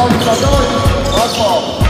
Paulo, Santão, Oswaldo.